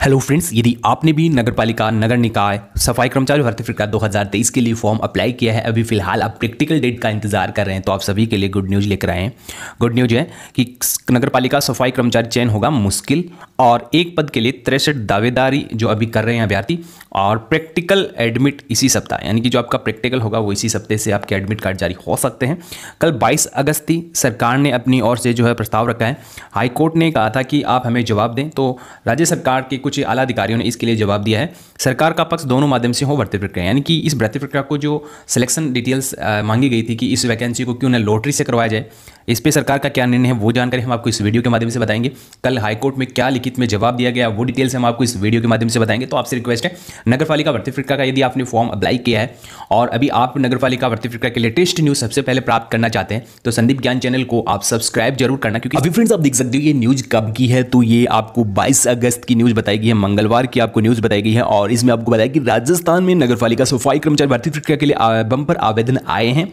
Hello friends यदि आपने भी नगर पालिका नगर निकाय, सफ़ाई कर्मचारी भर्ती प्रक्रिया 2023 के लिए फॉर्म अप्लाई किया है, अभी फ़िलहाल आप प्रैक्टिकल डेट का इंतज़ार कर रहे हैं तो आप सभी के लिए गुड न्यूज़ लेकर आए हैं। गुड न्यूज़ है कि नगर पालिका सफ़ाई कर्मचारी चयन होगा मुश्किल और एक पद के लिए तिरसठ दावेदारी जो अभी कर रहे हैं अभ्यर्थी और प्रैक्टिकल एडमिट इसी सप्ताह, यानी कि जो आपका प्रैक्टिकल होगा वो इसी सप्ताह से आपके एडमिट कार्ड जारी हो सकते हैं। कल बाईस अगस्त थी, सरकार ने अपनी ओर से जो है प्रस्ताव रखा है। हाईकोर्ट ने कहा था कि आप हमें जवाब दें तो राज्य सरकार के कुछ आला अधिकारियों ने इसके लिए जवाब दिया है। सरकार का पक्ष दोनों माध्यम से हो भर्ती प्रक्रिया, यानी कि इस भर्ती प्रक्रिया को जो सिलेक्शन डिटेल्स मांगी गई थी कि इस वैकेंसी को क्यों न लॉटरी से करवाया जाए इस पर सरकार का क्या निर्णय है, वो जानकारी हम आपको इस वीडियो के माध्यम से बताएँगे। कल हाईकोर्ट में क्या लिखित में जवाब दिया गया, वो डिटेल्स हम आपको इस वीडियो के माध्यम से बताएँगे। तो आपसे रिक्वेस्ट है नगर पालिका भर्ती प्रक्रिया का यदि आपने फॉर्म अप्लाई किया है, और अभी आप नगर पालिका भर्ती प्रक्रिया के लेटेस्ट न्यूज़ सबसे पहले प्राप्त करना चाहते हैं तो संदीप ज्ञान चैनल को आप सब्सक्राइब ज़रूर करना, क्योंकि अभी फ्रेंड्स आप देख सकते हो, ये न्यूज़ कब की है तो ये आपको बाईस अगस्त की न्यूज़ बताई गई है, मंगलवार की आपको न्यूज़ बताई गई है, और इसमें आपको बताया कि राजस्थान में नगर पालिका सफ़ाई कर्मचारी भर्ती प्रक्रिया के लिए बंपर आवेदन आए हैं।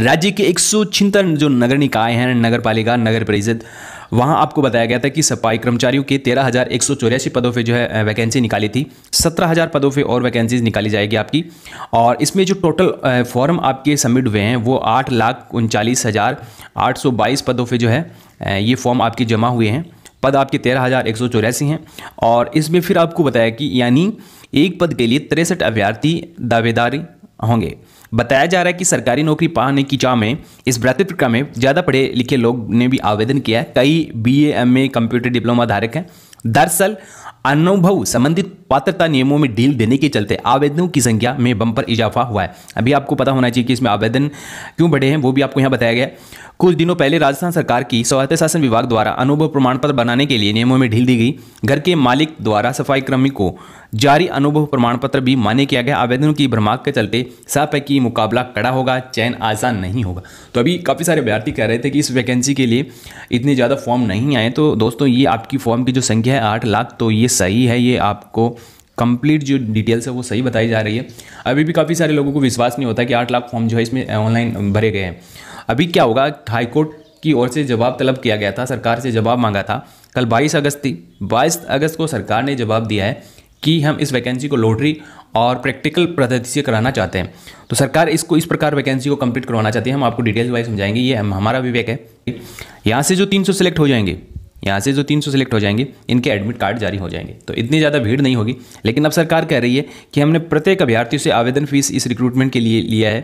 राज्य के एक जो नगर निकाय हैं नगर पालिका, नगर परिषद। वहाँ आपको बताया गया था कि सफ़ाई कर्मचारियों के तेरह हज़ार एक सौ चौरासी पदों पे जो है वैकेंसी निकाली थी। सत्रह हज़ार पदों पे और वैकेंसीज निकाली जाएगी आपकी। और इसमें जो टोटल फॉर्म आपके सबमिट हुए हैं, वो आठ लाख उनचालीस हज़ार आठ सौ बाईस पदों पे जो है ये फॉर्म आपके जमा हुए हैं। पद आपके तेरह हज़ार एक सौ चौरासी हैं। और इसमें फिर आपको बताया कि यानी एक पद के लिए तिरसठ अभ्यर्थी दावेदारी होंगे। बताया जा रहा है कि सरकारी नौकरी पाने की चाह में, इस भ्रातृत्व प्रक्रिया में ज़्यादा पढ़े लिखे लोग ने भी आवेदन किया है। कई B M A computer diploma धारक हैं। दरअसल, अनुभव संबंधित पात्रता नियमों में ढील देने के चलते आवेदनों की संख्या में बम्पर इजाफा हुआ है। अभी आपको पता होना चाहिए कि इसमें आवेदन क्यों बढ़े हैं, वो भी आपको यहाँ बताया गया कुछ दिनों पहले राजस्थान सरकार की स्वायत्त शासन विभाग द्वारा अनुभव प्रमाण पत्र बनाने के लिए नियमों में ढील दी गई। घर के मालिक द्वारा सफ़ाई कर्मी को जारी अनुभव प्रमाण पत्र भी मान्य किया गया। आवेदनों की भ्रमाक के चलते साफ़ है कि मुकाबला कड़ा होगा, चयन आसान नहीं होगा। तो अभी काफ़ी सारे अभ्यर्थी कह रहे थे कि इस वैकेंसी के लिए इतने ज़्यादा फॉर्म नहीं आए। तो दोस्तों, ये आपकी फॉर्म की जो संख्या है, आठ लाख तो ये सही है, ये आपको कंप्लीट जो डिटेल्स है वो सही बताई जा रही है। अभी भी काफ़ी सारे लोगों को विश्वास नहीं होता कि आठ लाख फॉर्म जो है इसमें ऑनलाइन भरे गए हैं। अभी क्या होगा, हाईकोर्ट की ओर से जवाब तलब किया गया था, सरकार से जवाब मांगा था। कल 22 अगस्त थी 22 अगस्त को सरकार ने जवाब दिया है कि हम इस वैकेंसी को लॉटरी और प्रैक्टिकल पद्धति से कराना चाहते हैं। तो सरकार इसको, इस प्रकार वैकेंसी को कंप्लीट करवाना चाहती है, हम आपको डिटेल्स वाइज समझाएँगे, ये हम, हमारा विवेक है। यहाँ से जो 300 सेलेक्ट हो जाएँगे यहाँ से जो 300 सेलेक्ट हो जाएँगे, इनके एडमिट कार्ड जारी हो जाएँगे। तो इतनी ज़्यादा भीड़ नहीं होगी। लेकिन अब सरकार कह रही है कि हमने प्रत्येक अभ्यर्थी से आवेदन फ़ीस इस रिक्रूटमेंट के लिए लिया है।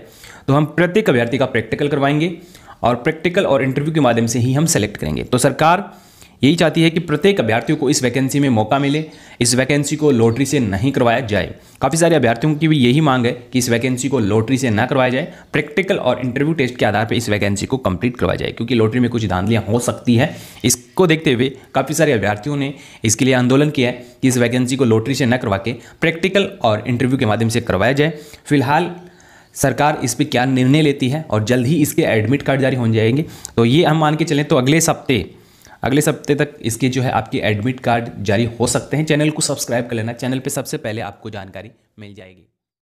तो हम प्रत्येक अभ्यर्थी का प्रैक्टिकल करवाएँगे और प्रैक्टिकल और इंटरव्यू के माध्यम से ही हम सेलेक्ट करेंगे। तो सरकार यही चाहती है कि प्रत्येक अभ्यर्थियों को इस वैकेंसी में मौका मिले, इस वैकेंसी को लॉटरी से नहीं करवाया जाए। काफ़ी सारे अभ्यर्थियों की भी यही मांग है कि इस वैकेंसी को लॉटरी से ना करवाया जाए, प्रैक्टिकल और इंटरव्यू टेस्ट के आधार पर इस वैकेंसी को कंप्लीट करवाया जाए, क्योंकि लॉटरी में कुछ धांधलियाँ हो सकती है। इसको देखते हुए काफ़ी सारे अभ्यर्थियों ने इसके लिए आंदोलन किया है कि इस वैकेंसी को लॉटरी से न करवा के प्रैक्टिकल और इंटरव्यू के माध्यम से करवाया जाए। फ़िलहाल सरकार इस पर क्या निर्णय लेती है और जल्द ही इसके एडमिट कार्ड जारी हो जाएँगे। तो ये हम मान के चलें तो अगले सप्ते अगले सप्ते तक इसके जो है आपके एडमिट कार्ड जारी हो सकते हैं। चैनल को सब्सक्राइब कर लेना। चैनल पर सबसे पहले आपको जानकारी मिल जाएगी।